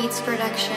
Beats production.